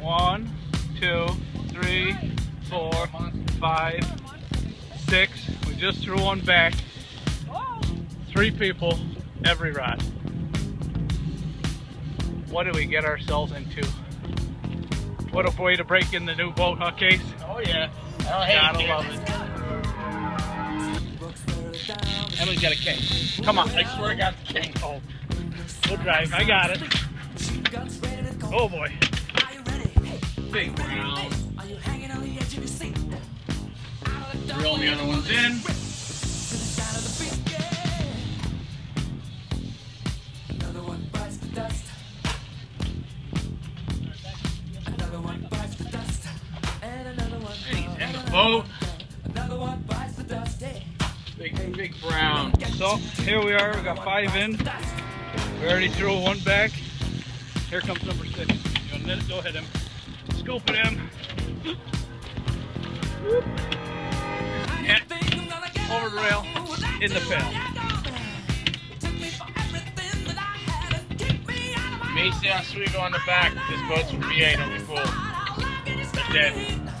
One, two, three, four, five, six. We just threw one back. Three people, every rod. What did we get ourselves into? What a way to break in the new boat, huh, Case? Oh yeah. Oh, hey, Gotta love it. Emily's got a king. Come on, I swear God, it's a king. Oh, we'll drive. I got it. Oh boy. Big brown. Reel the other ones in. And he's in the boat. Big, big brown. So here we are. We got five in. We already threw one back. Here comes number six. You want to? Go ahead, him. Scoop it in. And over the rail in the pail. Macy on Sweeto on the back. This boat's from VA. Don't be fooled. Dead.